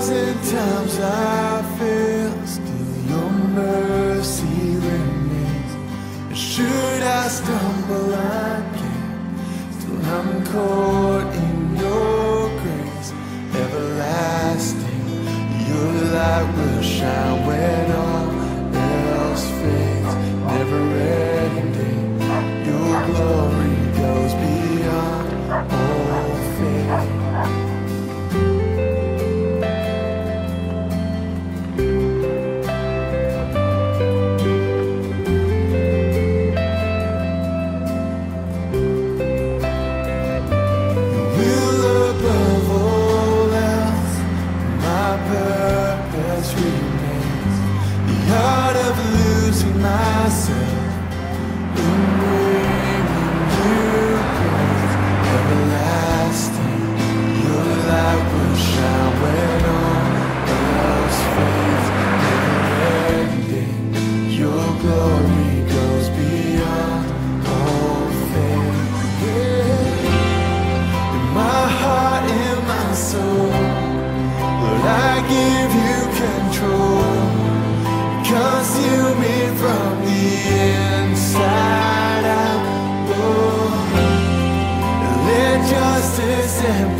thousand times I fell, still your mercy remains. And should I stumble again, still I'm caught in your grace, everlasting. Your light will shine where. I have